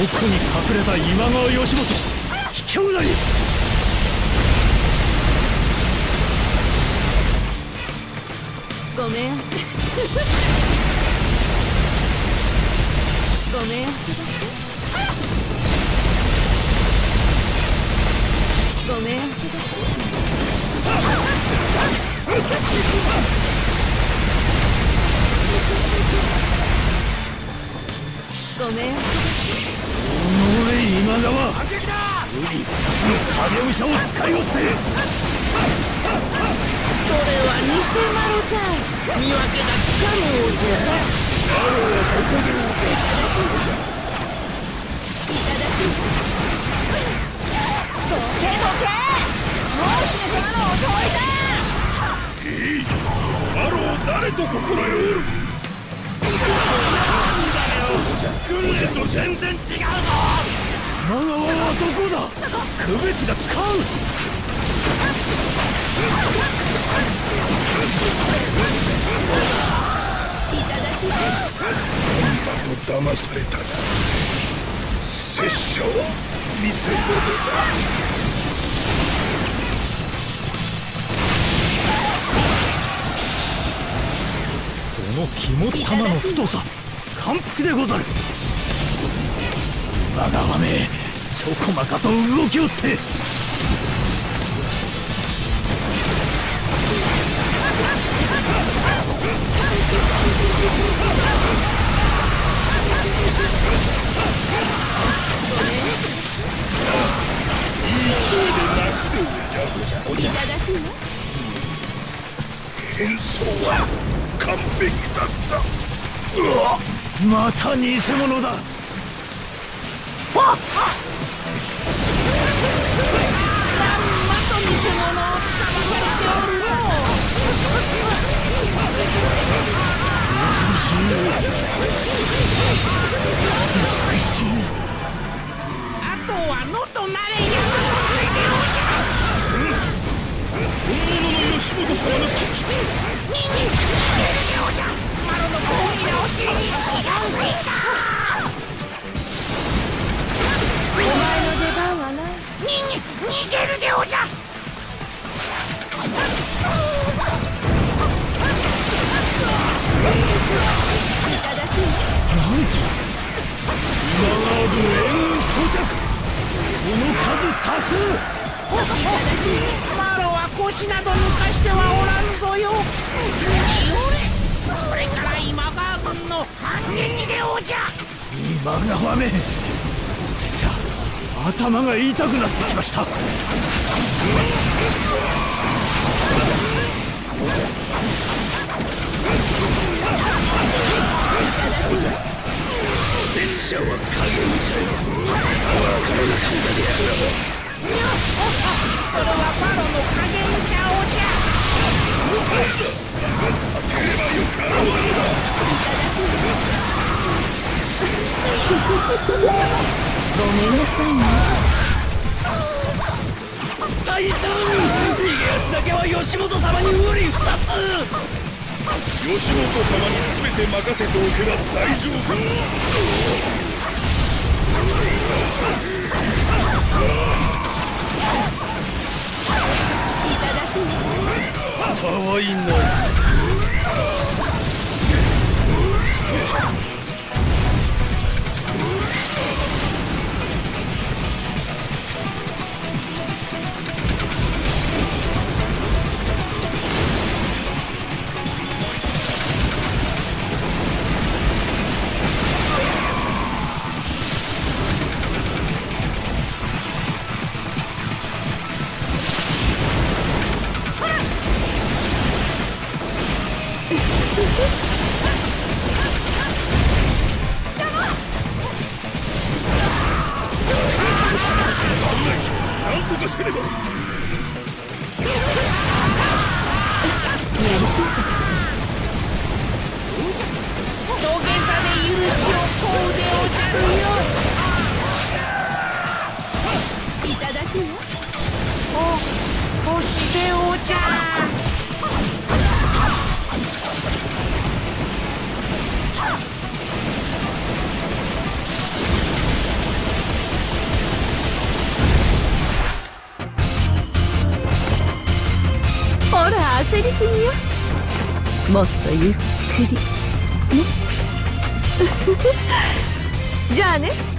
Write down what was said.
奥に隠れた今川義元。卑怯なり。ごめん。ごめん。影武者を使いおってそれは偽マじゃ。見分けがつかぬおじゃあれは最強のおじゃいただきどけどけもう姫様のお通りだマロを誰と心得おる訓練と全然違うぞ川はどこだ。区別がつかん。と騙されたな。拙者は見せ物だ。その肝っ玉の太さ感服でござる今川めちょこまかと動きおって。また偽物だ。マロの大きなお尻に気がついた逃げるでおじゃ。なんと今川軍援軍到着その数多数マロは腰など抜かしてはおらぬぞよ。よれこれから今川軍の反撃でおじゃ。今川め。拙者頭が痛くなってきました。ごめんなさいね。大佐逃げ足だけは吉本様に無理二つ吉本様に全て任せておけば大丈夫。たわいない。なんとかせねばやりそうかしれない土下座で許しを請うでおじゃるよ。焦りすぎよもっとゆっくりねじゃあね